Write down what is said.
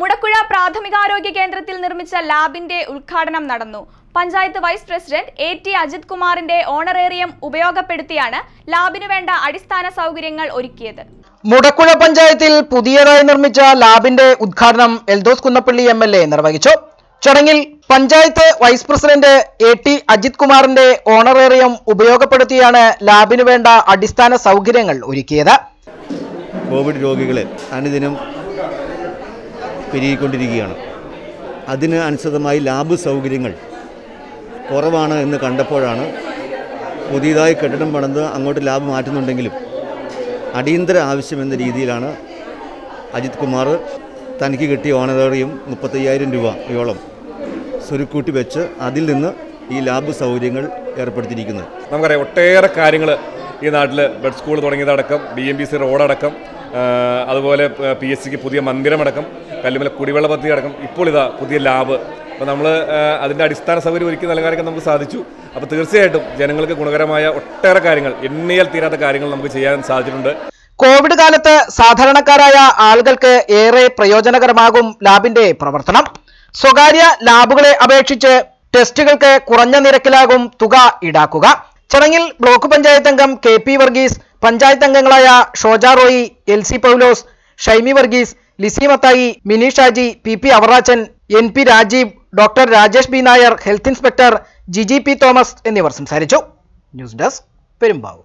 മുടക്കുഴ പ്രാഥമികാരോഗ്യ കേന്ദ്രത്തിൽ നിർമ്മിച്ച ലാബിന്റെ ഉദ്ഘാടനം നടന്നു. Panchayat vice president A T Ajith കുമാറിന്റെ ഓണറേറിയം ഉപയോഗപ്പെടുത്തിയാണ് ലാബിനു വേണ്ട അടിസ്ഥാന സൗകര്യങ്ങൾ ഒരുക്കിയത്. മുടക്കുഴ പഞ്ചായത്തിൽ പുതിയതായി നിർമ്മിച്ച ലാബിന്റെ ഉദ്ഘാടനം Eldhose Kunnappilly M L A നിർവഹിച്ചു. ചടങ്ങിൽ panchayat vice president A T Ajith കുമാറിന്റെ ഓണറേറിയം ഉപയോഗപ്പെടുത്തിയാണ് ലാബിനു വേണ്ട അടിസ്ഥാന സൗകര്യങ്ങൾ ഒരുക്കിയത്. കോവിഡ് രോഗികളെ അനുദിനം പെരുകിക്കൊണ്ടിരിക്കുകയാണ്. അതിന് അനുസൃതമായി ലാബ് സൗകര്യങ്ങൾ കുറവാണ് എന്ന് കണ്ടപ്പോഴാണ് പുതിയതായി കെട്ടിടം പണിത് അങ്ങോട്ട് ലാബ് മാറ്റുന്നുണ്ടെങ്കിലും അടിയന്തര ആവശ്യമെന്ന രീതിയിലാണ് അജിത് കുമാർ തനിക്ക് കിട്ടിയ ഓണറേറിയം മുപ്പത്തയ്യായിരം രൂപയോളം സ്വരുക്കൂട്ടി വെച്ച് അതിൽ നിന്ന് ഈ ലാബ് സൗകര്യങ്ങൾ ഏർപ്പെടുത്തിയിരിക്കുന്നത്. നമുക്കറിയാം ഒട്ടേറെ കാര്യങ്ങൾ ഈ നാട്ടിൽ ബെഡ് സ്കൂൾ തുടങ്ങിയതടക്കം ബി എം ബി സി റോഡടക്കം അതുപോലെ പി എസ് സിക്ക് പുതിയ മന്ദിരമടക്കം കല്ലുമല കുടിവെള്ള പദ്ധതി അടക്കം ഇപ്പോൾ ഇതാ പുതിയ ലാബ്. അപ്പോൾ നമ്മൾ അതിന്റെ അടിസ്ഥാന സൗകര്യം ഒരുക്കി നൽകാനൊക്കെ നമുക്ക് സാധിച്ചു. അപ്പോൾ തീർച്ചയായിട്ടും ജനങ്ങൾക്ക് ഗുണകരമായ ഒട്ടേറെ കാര്യങ്ങൾ എണ്ണിയാൽ തീരാത്ത കാര്യങ്ങൾ നമുക്ക് ചെയ്യാൻ സാധിച്ചിട്ടുണ്ട്. കോവിഡ് കാലത്ത് സാധാരണക്കാരായ ആളുകൾക്ക് ഏറെ പ്രയോജനകരമാകും ലാബിന്റെ പ്രവർത്തനം. സ്വകാര്യ ലാബുകളെ അപേക്ഷിച്ച് ടെസ്റ്റുകൾക്ക് കുറഞ്ഞ നിരക്കിലാകും തുക ഈടാക്കുക. ചടങ്ങിൽ ബ്ലോക്ക് പഞ്ചായത്ത് അംഗം കെ പി വർഗീസ് പഞ്ചായത്ത് അംഗങ്ങളായ Shoja Roy L C Paulose Shaimy Varghese Lissy Mathai Mini Shaji P P Avarachan N P Rajeev doctor Rajesh B Nair health inspector Jiji P Thomas എന്നിവർ സംസാരിച്ചു. News desk Perumbavoor.